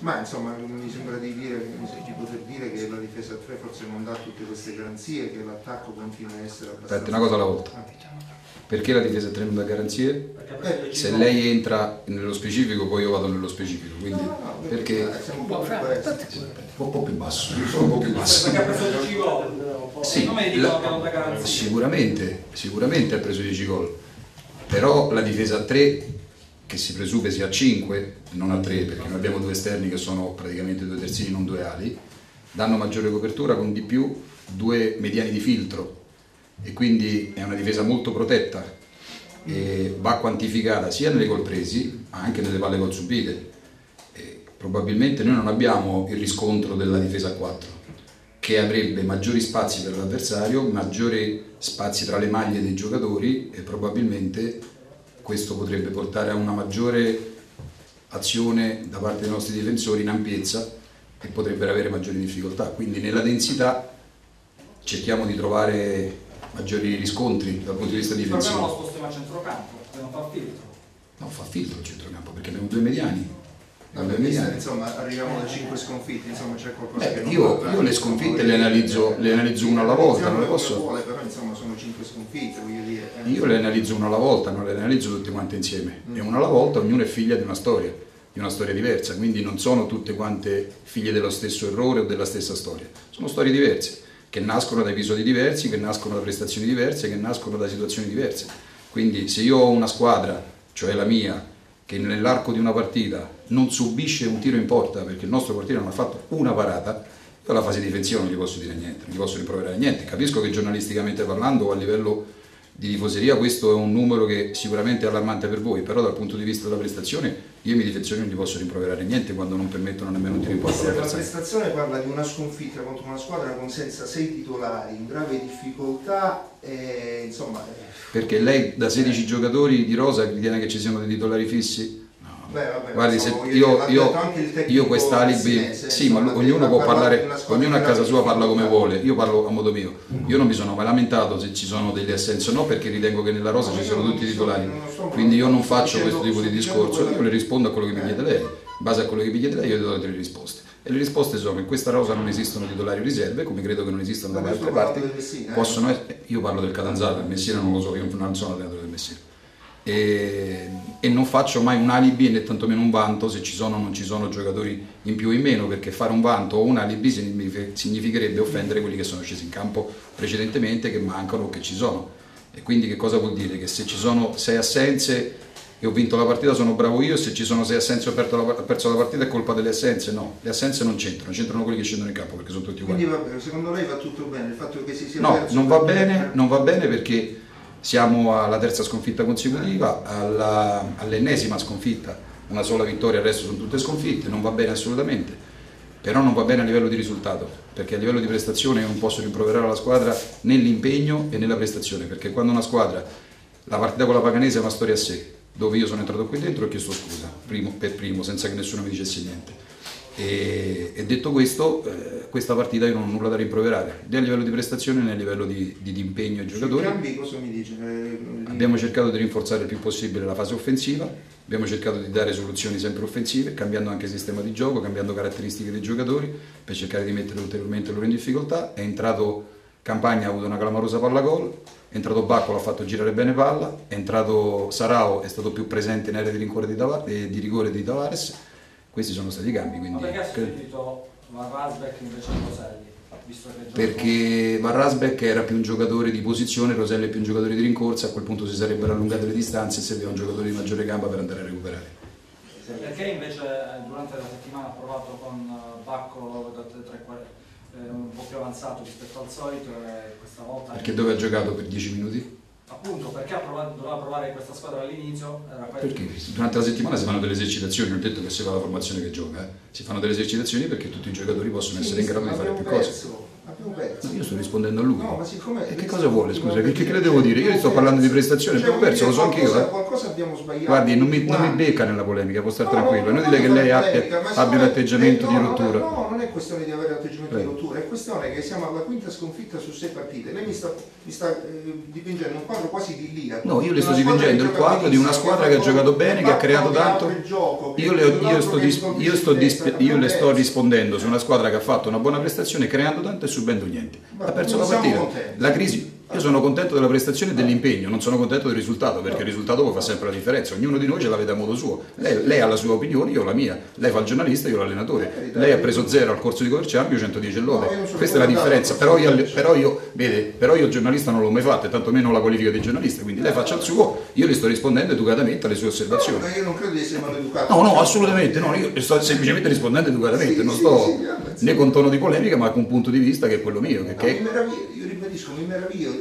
Ma insomma mi sembra di, dire, di poter dire che la difesa 3 forse non dà tutte queste garanzie, che l'attacco continua a essere abbastanza... Aspetta, una cosa alla volta. Ah. Perché la difesa 3 non dà garanzie? Eh, se lei entra nello specifico poi io vado nello specifico, quindi no, no, perché... Siamo un po', un po' più basso, un po' più basso. Perché ha preso 10 gol, sì, la, sicuramente, sicuramente ha preso 10 gol, però la difesa 3 che si presume sia a 5, non a 3, perché noi abbiamo due esterni che sono praticamente due terzini, non due ali, danno maggiore copertura con di più due mediani di filtro, e quindi è una difesa molto protetta e va quantificata sia nelle gol presi ma anche nelle palle gol subite. E probabilmente noi non abbiamo il riscontro della difesa a 4 che avrebbe maggiori spazi per l'avversario, maggiori spazi tra le maglie dei giocatori e probabilmente questo potrebbe portare a una maggiore azione da parte dei nostri difensori in ampiezza e potrebbero avere maggiori difficoltà. Quindi nella densità cerchiamo di trovare maggiori riscontri dal punto di vista difensivo. Il problema lo spostiamo a centrocampo, non fa filtro. Non fa filtro il centrocampo perché abbiamo due mediani. Vabbè, mediani. Insomma, arriviamo da 5 sconfitte, insomma c'è qualcosa Beh, che non io, io le sconfitte le analizzo, le analizzo una alla volta, non le posso... Vuole, però insomma sono 5 sconfitte, voglio dire. Eh. Io le analizzo una alla volta, non le analizzo tutte quante insieme. Mm. E una alla volta ognuno è figlia di una storia, di una storia diversa, quindi non sono tutte quante figlie dello stesso errore o della stessa storia, sono storie diverse che nascono da episodi diversi, che nascono da prestazioni diverse, che nascono da situazioni diverse. Quindi se io ho una squadra, cioè la mia, che nell'arco di una partita non subisce un tiro in porta perché il nostro portiere non ha fatto una parata, io alla fase difensiva non gli posso dire niente, non gli posso rimproverare niente. Capisco che giornalisticamente parlando o a livello di tifoseria questo è un numero che sicuramente è allarmante per voi, però dal punto di vista della prestazione io i miei difensori non gli posso rimproverare niente quando non permettono nemmeno un tiro in porta. La prestazione parla di una sconfitta contro una squadra con senza sei titolari, in grave difficoltà, e, insomma... Eh. Perché lei da 16 giocatori di Rosa ritiene che ci siano dei titolari fissi? Beh, vabbè, Guardi, se io, io, io quest'alibi, sì, ma ognuno può parlare, ognuno a casa sua parla come vuole, io parlo a modo mio. Io non mi sono mai lamentato se ci sono delle assenze o no, perché ritengo che nella rosa ci sono tutti i titolari. Quindi io non faccio questo tipo di discorso, io le rispondo a quello che mi chiede lei. In base a quello che mi chiede lei io le do delle risposte. E le risposte sono che in questa rosa non esistono titolari riserve, come credo che non esistano da altre parti. Possono, io parlo del Catanzaro, del Messina non lo so, io non sono allenatore del Messina e, e, non faccio mai un alibi né tantomeno un vanto se ci sono o non ci sono giocatori in più o in meno perché fare un vanto o un alibi significherebbe offendere quelli che sono scesi in campo precedentemente che mancano o che ci sono. E quindi che cosa vuol dire? che se ci sono sei assenze e ho vinto la partita sono bravo io se ci sono sei assenze e ho perso la partita è colpa delle assenze. No, le assenze non c'entrano c'entrano quelli che scendono in campo perché sono tutti uguali. Quindi va, secondo lei va tutto bene? Il fatto che si sia no, non va bene, non va bene perché siamo alla terza sconfitta consecutiva, all'ennesima sconfitta, una sola vittoria, il resto sono tutte sconfitte, non va bene assolutamente, però non va bene a livello di risultato, perché a livello di prestazione io non posso rimproverare la squadra nell'impegno e nella prestazione, perché quando una squadra, la partita con la Paganese è una storia a sé, dove io sono entrato qui dentro e ho chiesto scusa, primo, per primo, senza che nessuno mi dicesse niente e, e detto questo, eh, questa partita io non ho nulla da rimproverare, né a livello di prestazione né a livello di, di, di impegno ai giocatori. Cambi, cosa mi dice? Eh, abbiamo cercato di rinforzare il più possibile la fase offensiva, abbiamo cercato di dare soluzioni sempre offensive, cambiando anche il sistema di gioco, cambiando caratteristiche dei giocatori per cercare di mettere ulteriormente loro in difficoltà. È entrato Campagna, ha avuto una clamorosa palla gol, è entrato Bacco, l'ha fatto girare bene palla, è entrato Sarao, è stato più presente in area di, di, di rigore di Tavares questi sono stati i cambi. Quindi, Ma perché ha sostituito Van Rasbeck invece di Roselli? Perché Van Rasbeck era più un giocatore di posizione, Roselli è più un giocatore di rincorsa, a quel punto si sarebbero allungate le distanze e serviva un giocatore di maggiore gamba per andare a recuperare. Perché invece eh, durante la settimana ha provato con eh, Bacco eh, un po' più avanzato rispetto al solito e questa volta... Perché dove ha giocato per 10 minuti? Appunto perché provato, doveva provare questa squadra all'inizio perché? Durante la settimana si fanno delle esercitazioni non detto che si fa la formazione che gioca eh. si fanno delle esercitazioni perché tutti i giocatori possono essere in grado di fare più cose perso. No, io sto rispondendo a lui. No, ma siccome... E che cosa vuole, scusa? Che, che, che le devo dire? Io sto parlando di prestazione, cioè, abbiamo perso, lo so anch'io. Eh. Qualcosa abbiamo sbagliato. Guardi, non mi, non mi becca nella polemica, può stare no, tranquillo. È inutile che lei abbia, abbia un atteggiamento di rottura. No, non è questione di avere un atteggiamento di rottura, è questione che siamo alla quinta sconfitta su sei partite. Lei mi sta, mi sta eh, dipingendo un quadro quasi di lira. No, io le sto dipingendo il quadro di una squadra che ha giocato bene, che ha creato tanto. Io le sto rispondendo su una squadra che ha fatto una buona prestazione, creando tanto e subendo niente. Ha perso la partita. La crisi io sono contento della prestazione e dell'impegno, non sono contento del risultato, perché il risultato poi fa sempre la differenza. Ognuno di noi ce la vede a modo suo. Lei, lei, ha la sua opinione, io ho la mia. Lei fa il giornalista, io l'allenatore. Lei ha preso zero al corso di Coverciano, io 110 lode. Questa è la differenza. Però io, però, io, vede, però io giornalista non l'ho mai fatto, e tantomeno la qualifica di giornalista. Quindi lei faccia il suo, io le sto rispondendo educatamente alle sue osservazioni. No, io non credo di essere maleducato. No, no, assolutamente no. Io sto semplicemente rispondendo educatamente. non sto né con tono di polemica, ma con un punto di vista che è quello mio. Che, che... Mi meraviglio, io ribadisco, mi meraviglio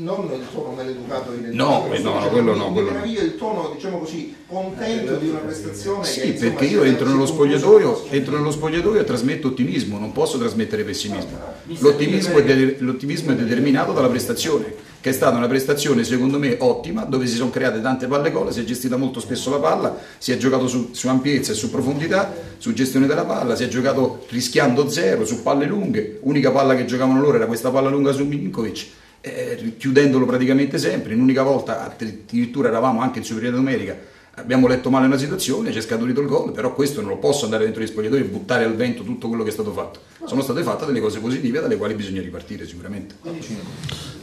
non il tono maleducato in no, eh, no, no, quello no, quello no. il tono, diciamo così, contento di una prestazione sì, che, insomma, perché io entro nello spogliatoio, entro nello spogliatoio e trasmetto ottimismo, non posso trasmettere pessimismo. L'ottimismo è, de- l'ottimismo è determinato dalla prestazione che è stata una prestazione secondo me ottima, dove si sono create tante palle gol, si è gestita molto spesso la palla, si è giocato su, su, ampiezza e su profondità, su gestione della palla, si è giocato rischiando zero, su palle lunghe, unica palla che giocavano loro era questa palla lunga su Milinkovic, eh, chiudendolo praticamente sempre, in un'unica volta addirittura eravamo anche in superiorità numerica, abbiamo letto male una situazione, c'è scaturito il gol, però questo non lo posso andare dentro gli spogliatori e buttare al vento tutto quello che è stato fatto. Sono state fatte delle cose positive dalle quali bisogna ripartire sicuramente.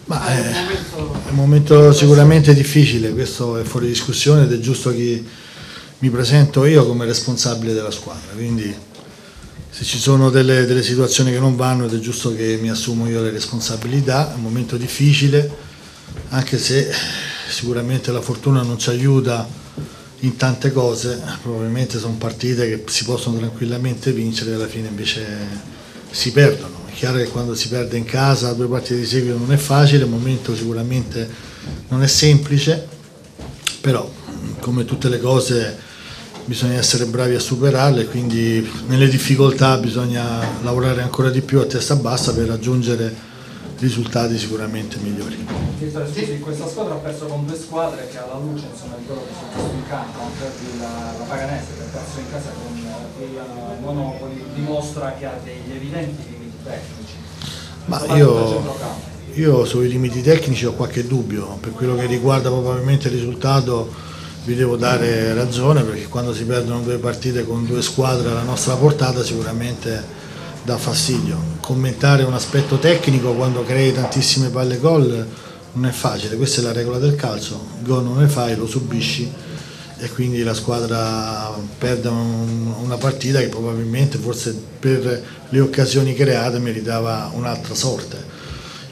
Ma è, è un momento sicuramente difficile, questo è fuori discussione ed è giusto che mi presento io come responsabile della squadra, quindi se ci sono delle, delle, situazioni che non vanno ed è giusto che mi assumo io le responsabilità, è un momento difficile, anche se sicuramente la fortuna non ci aiuta in tante cose, probabilmente sono partite che si possono tranquillamente vincere e alla fine invece si perdono. È chiaro che quando si perde in casa due partite di seguito non è facile, il momento sicuramente non è semplice, però come tutte le cose bisogna essere bravi a superarle, quindi nelle difficoltà bisogna lavorare ancora di più a testa bassa per raggiungere risultati sicuramente migliori. Scusi, questa squadra ha perso con due squadre che alla luce insomma, di quello che è successo in campo, anche la, la Paganese che ha perso in casa con il Monopoli, dimostra che ha degli evidenti limiti tecnici. Ma io, io sui limiti tecnici ho qualche dubbio, per quello che riguarda probabilmente il risultato vi devo dare ragione perché quando si perdono due partite con due squadre alla nostra portata sicuramente dà fastidio. Commentare un aspetto tecnico quando crei tantissime palle gol non è facile, questa è la regola del calcio, il gol non ne fai, lo subisci e quindi la squadra perde un, una partita che probabilmente forse per le occasioni create meritava un'altra sorte.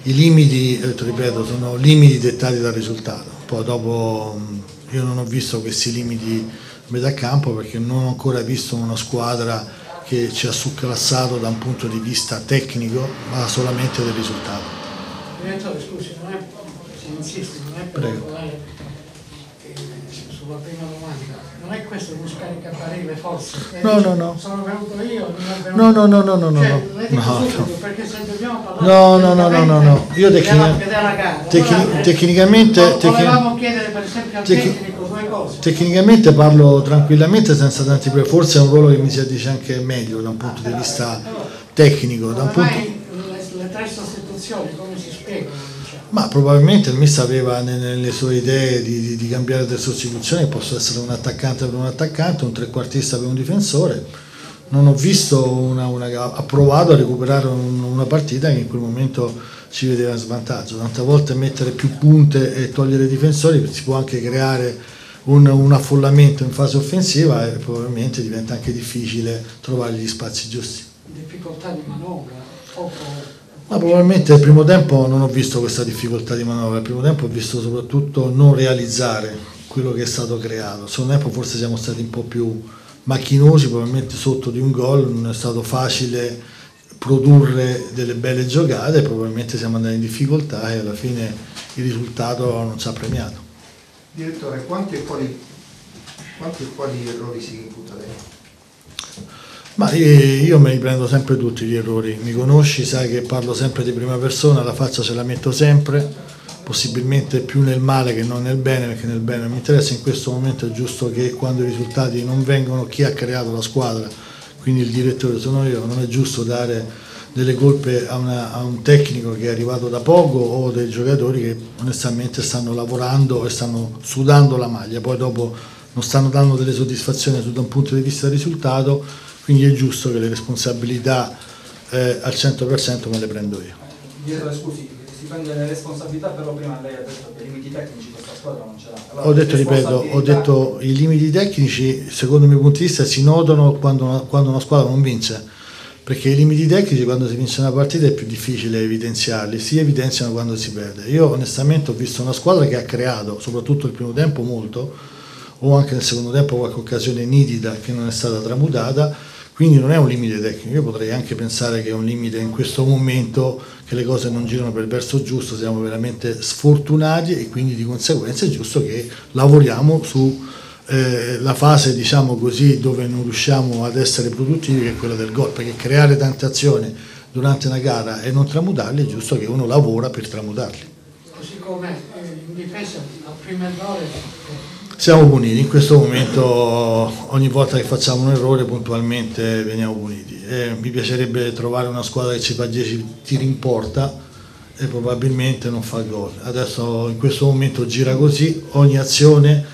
I limiti, eh, ripeto, sono limiti dettati dal risultato, poi dopo io non ho visto questi limiti a metà campo perché non ho ancora visto una squadra che ci ha succlassato da un punto di vista tecnico, ma solamente del risultato. Direttore, scusi, non è, se insisti, non è per Prego. sulla prima domanda, non è questo un scaricabarile forse? No, no, no. Sono venuto io, venuto... No, no, no, no, no, no. Cioè, no, no. perché se dobbiamo parlare no, no, no, no, no, no. Io tecnica, tecni, allora, tecnicamente... Volevamo chiedere per esempio al tecnico. Tecnicamente parlo tranquillamente senza tanti problemi, forse è un ruolo che mi si addice anche meglio da un punto di vista tecnico. Da un punto... le, le tre sostituzioni come si spiegano? Ma probabilmente il Miss aveva nelle sue idee di, di, di cambiare le sostituzioni, posso essere un attaccante per un attaccante, un trequartista per un difensore. Non ho visto una, una ha provato a recuperare un, una partita che in quel momento ci vedeva in svantaggio. Tante volte mettere più punte e togliere i difensori si può anche creare un, un affollamento in fase offensiva e probabilmente diventa anche difficile trovare gli spazi giusti. Difficoltà di manovra, poco ma probabilmente il primo tempo non ho visto questa difficoltà di manovra, il primo tempo ho visto soprattutto non realizzare quello che è stato creato. Il secondo tempo forse siamo stati un po' più macchinosi, probabilmente sotto di un gol, non è stato facile produrre delle belle giocate, probabilmente siamo andati in difficoltà e alla fine il risultato non ci ha premiato. Direttore, quanti e quali, quanti e quali errori si imputa lei? Ma io me li prendo sempre tutti gli errori, mi conosci, sai che parlo sempre di prima persona, la faccia ce la metto sempre, possibilmente più nel male che non nel bene, perché nel bene non mi interessa, in questo momento è giusto che quando i risultati non vengono, chi ha creato la squadra, quindi il direttore sono io, non è giusto dare delle colpe a, una, a un tecnico che è arrivato da poco o dei giocatori che onestamente stanno lavorando e stanno sudando la maglia, poi dopo non stanno dando delle soddisfazioni da un punto di vista del risultato quindi è giusto che le responsabilità eh, al 100% me le prendo io. Dietro, scusi, si prende le responsabilità, però prima lei ha detto che i limiti tecnici questa squadra non ce l'ha. Allora, ho detto, ripeto, ho detto i limiti tecnici, secondo il mio punto di vista, si notano quando una, quando una squadra non vince perché i limiti tecnici quando si vince una partita è più difficile evidenziarli, si evidenziano quando si perde. Io onestamente ho visto una squadra che ha creato, soprattutto il primo tempo, molto, o anche nel secondo tempo qualche occasione nitida che non è stata tramutata, quindi non è un limite tecnico, io potrei anche pensare che è un limite in questo momento che le cose non girano per il verso giusto, siamo veramente sfortunati e quindi di conseguenza è giusto che lavoriamo sulla eh, fase diciamo così dove non riusciamo ad essere produttivi che è quella del gol, perché creare tante azioni durante una gara e non tramutarli è giusto che uno lavora per tramutarli. Così come eh, in difesa al primo errore siamo puniti, in questo momento ogni volta che facciamo un errore puntualmente veniamo puniti. E mi piacerebbe trovare una squadra che ci fa 10 tiri in porta e probabilmente non fa gol. Adesso in questo momento gira così, ogni azione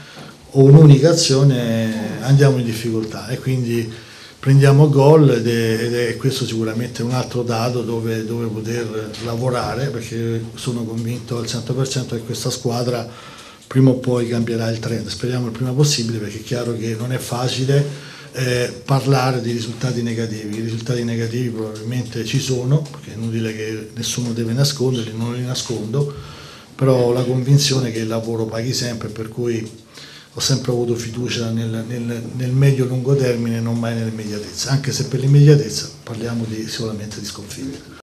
o un'unica azione andiamo in difficoltà. E quindi prendiamo gol ed è, ed è questo sicuramente un altro dato dove, dove poter lavorare perché sono convinto al 100% che questa squadra prima o poi cambierà il trend, speriamo il prima possibile perché è chiaro che non è facile eh, parlare di risultati negativi, i risultati negativi probabilmente ci sono, perché è inutile che nessuno deve nasconderli, non li nascondo, però ho la convinzione che il lavoro paghi sempre, per cui ho sempre avuto fiducia nel, nel, nel medio-lungo termine, non mai nell'immediatezza, anche se per l'immediatezza parliamo di, solamente di sconfitte.